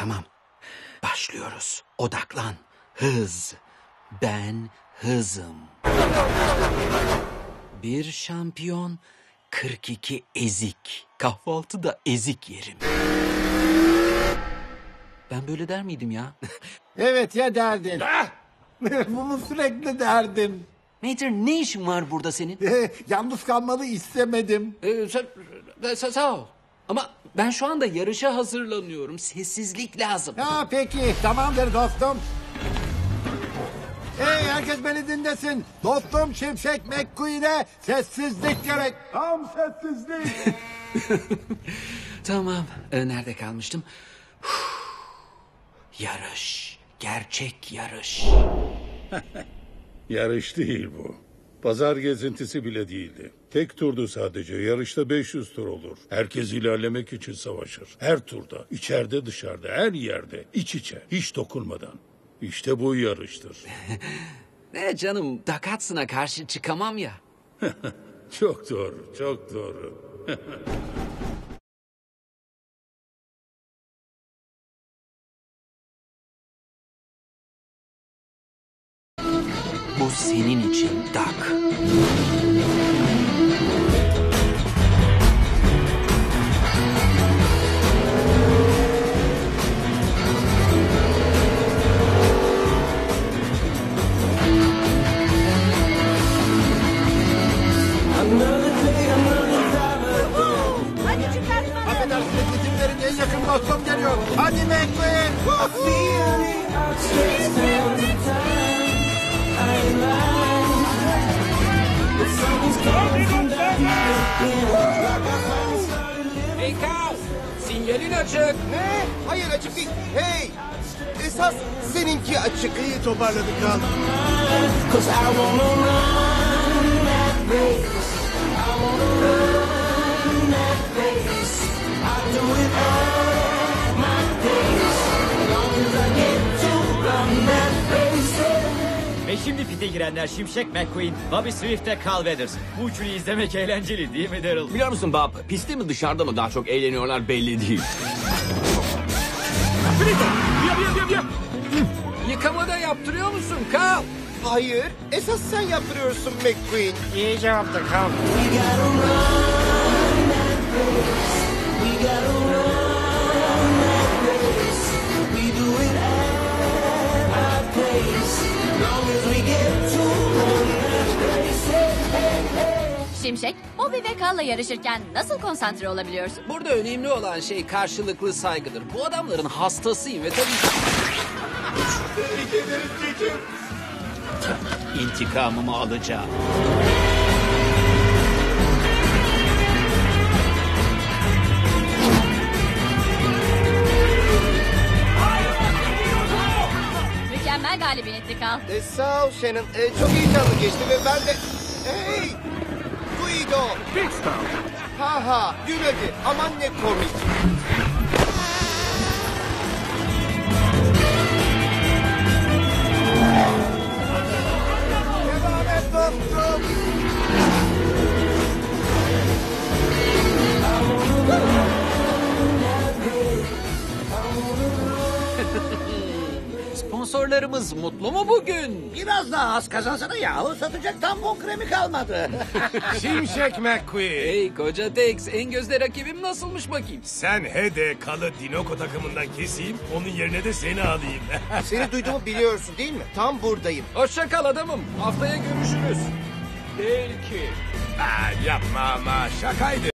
Tamam. Başlıyoruz. Odaklan. Hız. Ben hızım. Bir şampiyon, 42 ezik. Kahvaltıda ezik yerim. Ben böyle der miydim ya? Evet ya derdin. Bunu sürekli derdim. Major ne işin var burada senin? Yalnız kalmalı istemedim. Ee, sa- sa- sağ ol. Ama ben şu anda yarışa hazırlanıyorum. Sessizlik lazım. Ha peki tamamdır dostum. Hey herkes beni dinlesin. Dostum Şimşek McQueen'e sessizlik gerek. Tam sessizlik. Tamam. Ee, nerede kalmıştım? yarış. Gerçek yarış. Yarış değil bu. Pazar gezintisi bile değildi. Tek turdu sadece. Yarışta 500 tur olur. Herkes ilerlemek için savaşır. Her turda, içeride dışarıda, her yerde, iç içe, hiç dokunmadan. İşte bu yarıştır. Ne canım Dakatsın'a karşı çıkamam ya. Çok doğru, çok doğru. Bu senin için Dak. Hadi çıkartma. Affedersiniz bizimlerin en yakın dostum geliyor. Hadi McQueen. Sinyalin açık. Ne? Hayır açık değil. Hey! Esas seninki açık. İyi toparladık kal. Ve şimdi pite girenler Şimşek McQueen, Bobby Swift ve Carl Weathers. Bu üçlüyü izlemek eğlenceli değil mi Daryl? Biliyor musun Bob, pistte mi dışarıda mı daha çok eğleniyorlar belli değil. Yıkamada yaptırıyor musun Kal? Hayır. Esas sen yaptırıyorsun McQueen. İyi cevaptı kal. Şimşek, Bobby ve Carl'la yarışırken nasıl konsantre olabiliyorsun? Burada önemli olan şey karşılıklı saygıdır. Bu adamların hastasıyım ve tabii İntikamımı alacağım. Mükemmel galibiyetti Carl. E, sağ ol Shannon. E, çok heyecanlı geçti ve ben de... Hey! Guido! Ha ha! Gül hadi. Aman ne komik. Devam et dostum. Sponsorlarımız mutlu mu bugün? Biraz daha az kazansana yahu satacak tampon kremi kalmadı. Şimşek McQueen. Hey koca Tex, en gözde rakibim nasılmış bakayım? Sen Hede kalı Dinoko takımından keseyim. Onun yerine de seni alayım. Seni duyduğumu biliyorsun değil mi? Tam buradayım. Hoşça kal adamım. Haftaya görüşürüz. Belki. Aa, yapma ama şakaydı.